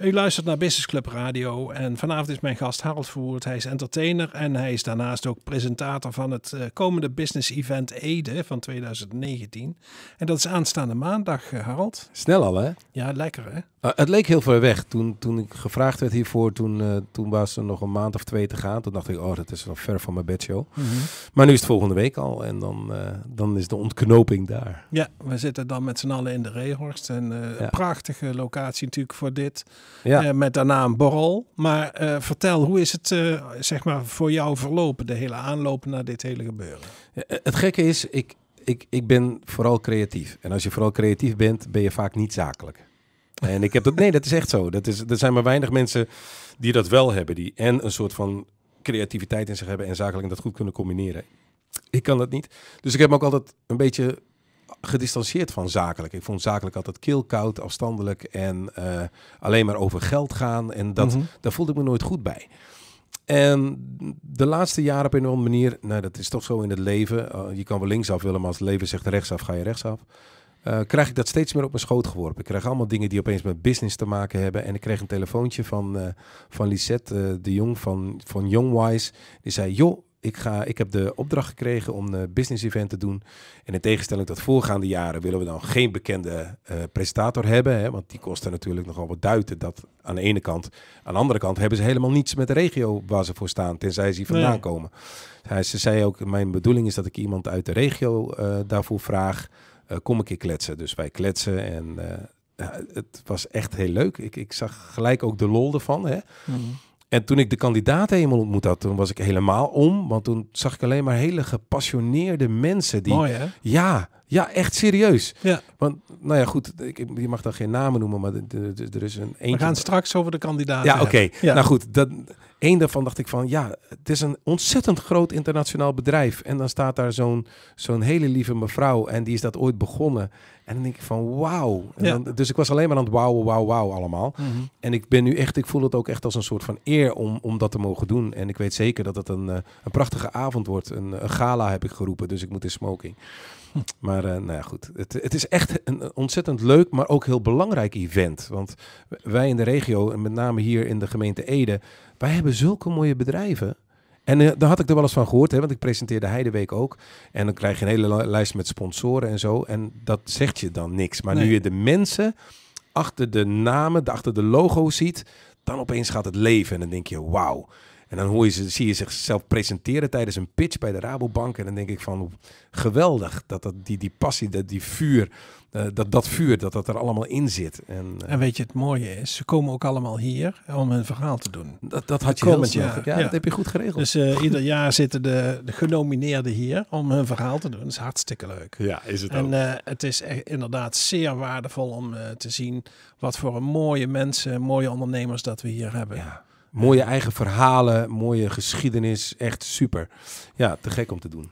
U luistert naar Business Club Radio en vanavond is mijn gast Harold Verwoerd. Hij is entertainer en hij is daarnaast ook presentator van het eh, komende business event Ede van 2019. En dat is aanstaande maandag, uh, Harold. Snel al, hè? Ja, lekker, hè? Uh, het leek heel ver weg. Toen, toen ik gevraagd werd hiervoor, toen, uh, toen was er nog een maand of twee te gaan. Toen dacht ik, oh, dat is nog ver van mijn bedshow. Mm -hmm. Maar nu is het volgende week al en dan, dan is de ontknoping daar. Ja, we zitten dan met z'n allen in de Rehorst. En ja. een prachtige locatie natuurlijk voor dit. Ja. met daarna een borrel. Maar vertel, hoe is het zeg maar voor jou verlopen, de hele aanloop naar dit hele gebeuren? Het gekke is, ik, ik, ik ben vooral creatief. En als je vooral creatief bent, ben je vaak niet zakelijk. En ik heb dat, nee, dat is echt zo. Dat is, er zijn maar weinig mensen die dat wel hebben. Die en een soort van creativiteit in zich hebben en zakelijk dat goed kunnen combineren. Ik kan dat niet. Dus ik heb me ook altijd een beetje gedistanceerd van zakelijk. Ik vond zakelijk altijd keelkoud, afstandelijk en uh, alleen maar over geld gaan. En dat, mm -hmm. daar voelde ik me nooit goed bij. En de laatste jaren op een of andere manier, nou dat is toch zo in het leven. Uh, je kan wel linksaf willen, maar als het leven zegt rechtsaf, ga je rechtsaf. Uh, krijg ik dat steeds meer op mijn schoot geworpen. Ik krijg allemaal dingen die opeens met business te maken hebben. En ik kreeg een telefoontje van, uh, van Lisette uh, de Jong van, van Youngwise. Die zei, joh, ik, ga, ik heb de opdracht gekregen om een business event te doen. En in tegenstelling tot voorgaande jaren willen we dan geen bekende uh, presentator hebben. Hè, want die kosten natuurlijk nogal wat duiten. Dat aan de ene kant. Aan de andere kant hebben ze helemaal niets met de regio waar ze voor staan. Tenzij ze hier vandaan nee. komen. Hij, ze zei ook, mijn bedoeling is dat ik iemand uit de regio uh, daarvoor vraag. Uh, kom een keer kletsen. Dus wij kletsen en ja, het was echt heel leuk. Ik, ik zag gelijk ook de lol ervan. Hè. Mm. En toen ik de kandidaten helemaal ontmoet had, toen was ik helemaal om. Want toen zag ik alleen maar hele gepassioneerde mensen. Die, Mooi, hè? Ja, ja, echt serieus. Ja. Want, nou ja, goed, ik, je mag dan geen namen noemen, maar er is een eentje... We gaan straks over de kandidaten Ja, oké. Okay. Ja. Nou goed, dat, één daarvan dacht ik van, ja, het is een ontzettend groot internationaal bedrijf. En dan staat daar zo'n zo'n hele lieve mevrouw en die is dat ooit begonnen. En dan denk ik van, wauw. Ja. Dus ik was alleen maar aan het wauw, wauw, wauw allemaal. Mm -hmm. En ik ben nu echt, ik voel het ook echt als een soort van eer om, om dat te mogen doen. En ik weet zeker dat het een, een prachtige avond wordt. Een, een gala heb ik geroepen, dus ik moet in smoking. Maar uh, nou ja, goed. Het, het, is echt een ontzettend leuk, maar ook heel belangrijk event. Want wij in de regio, en met name hier in de gemeente Ede, wij hebben zulke mooie bedrijven. En uh, daar had ik er wel eens van gehoord, hè, want ik presenteerde Heideweek ook. En dan krijg je een hele lijst met sponsoren en zo. En dat zegt je dan niks. Maar Nee. nu je de mensen achter de namen, achter de logo ziet, dan opeens gaat het leven. En dan denk je, wauw. En dan hoor je ze, zie je zichzelf presenteren tijdens een pitch bij de Rabobank. En dan denk ik van, geweldig dat, dat die, die passie, dat die vuur, uh, dat, dat vuur, dat dat er allemaal in zit. En, uh, En weet je, het mooie is, ze komen ook allemaal hier om hun verhaal te doen. dat, dat had je heel. Ja, ja. dat heb je goed geregeld. Dus eh, ieder jaar zitten de, de genomineerden hier om hun verhaal te doen. Dat is hartstikke leuk. ja, is het En eh, het is echt inderdaad zeer waardevol om eh, te zien wat voor een mooie mensen, mooie ondernemers dat we hier hebben. ja. Mooie eigen verhalen, mooie geschiedenis, echt super. Ja, te gek om te doen.